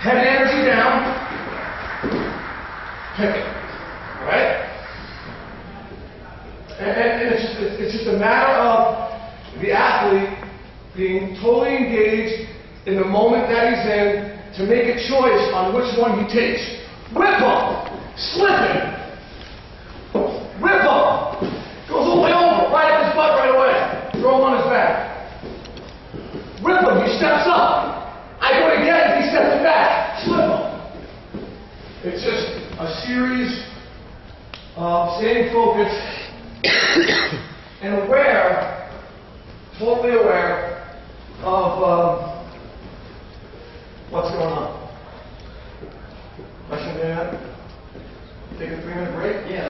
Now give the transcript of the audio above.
head energy down, pick it. All right? And, and it's, just, it's just a matter of the athlete being totally engaged in the moment that he's in to make a choice on which one he takes. Whip him, slip him, whip him, goes all the way over, right up his butt right away, throw him on his back. Whip him, he steps It's just a series of staying focused and aware, totally aware of uh, what's going on. Question there? Take a three minute break? Yeah.